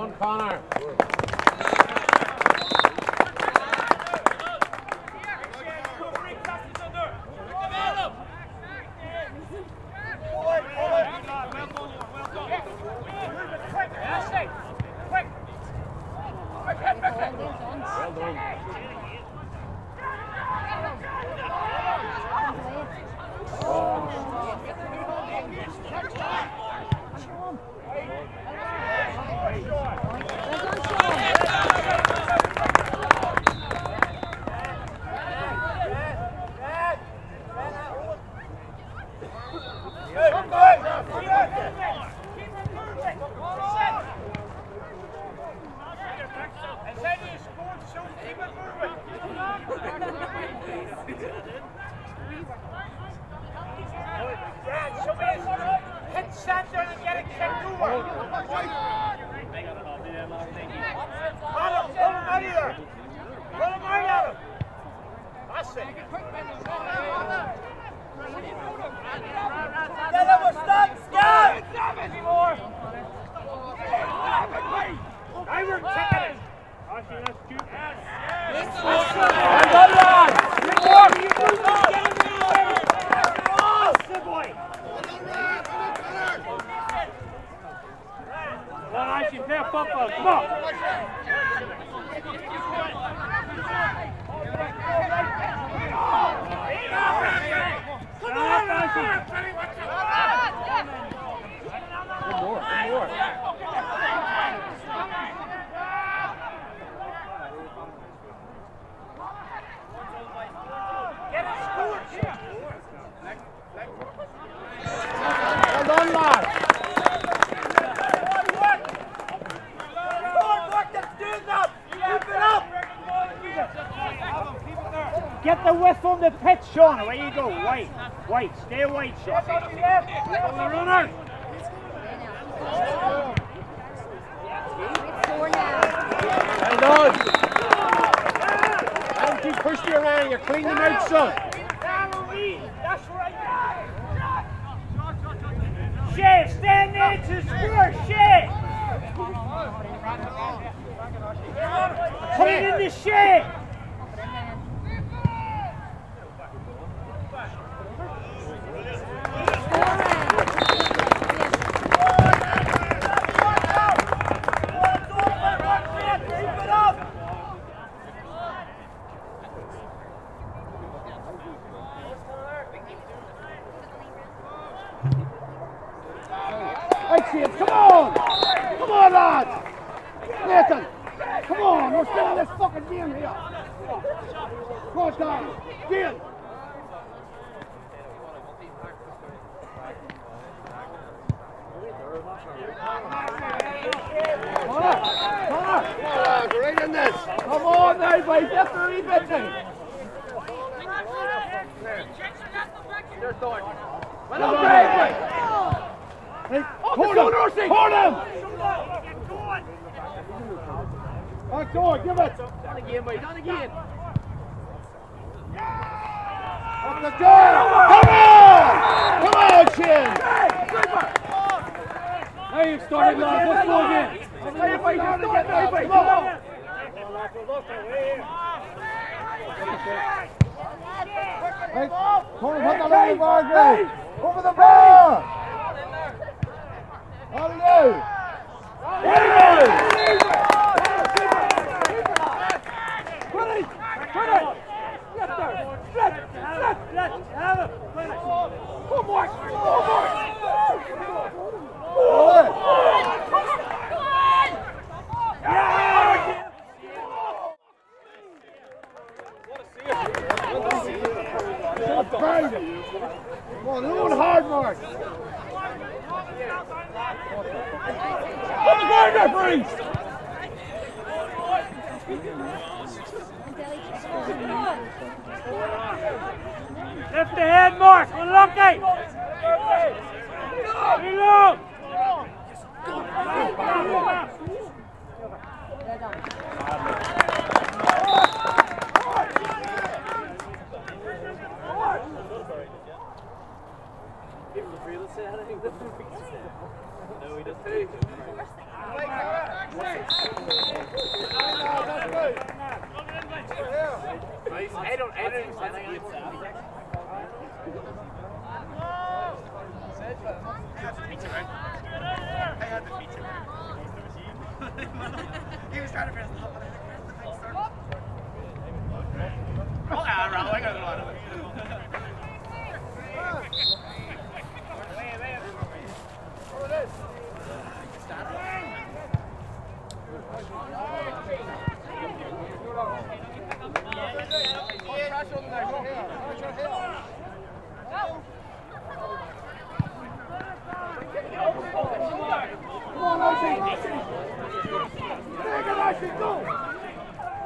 Don Connor. That's it. Quick, Ben. Sean, away you go. White. White. Stay white, Sean. Go the runner. And on. Adam, keep pushing around. You're cleaning out, son. That's right. Shea, stand there to score. Shea. Clean in the shea. he's after rebitten. Let him break! Hey, hold him! Hold him! Back door, give it! Down again, buddy, down again! Up the door! Come on! Come on, Chin! Now you've started, lads, let's go again! Everybody, everybody, everybody, come on! Hey, hold on, hold on, hold on, hold on, hold Come on, Loon Hardmark. On the ground. Left the head mark! Reload!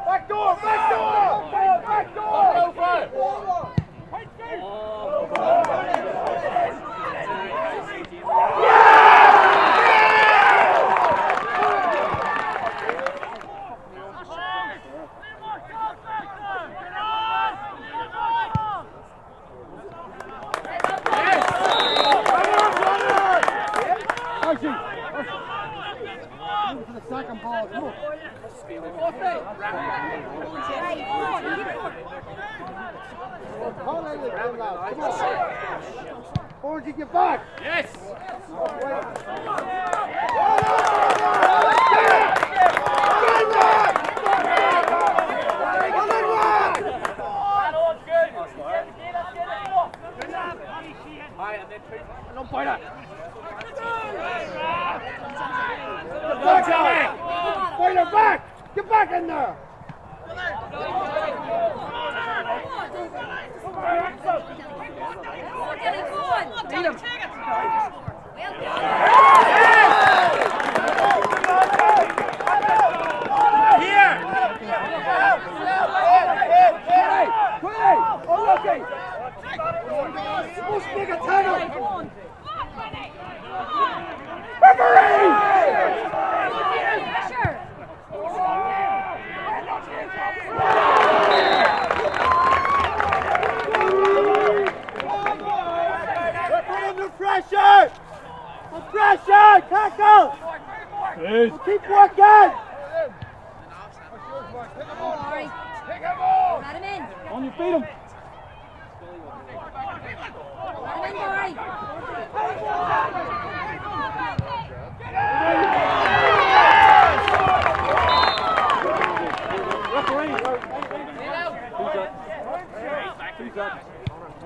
Back door! Back door! Back door! Back door! Hold on, Come on. Orange, get back. Yes. Não para! Get back! Get back in there! Hey! Oh, okay! Take it! Take it! going, tackle! We'll keep working! Sorry. Pick him up! Let him in! On your feet him! Let him in, boy! Referee! Who's up? Who's up?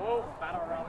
Oh, battle around.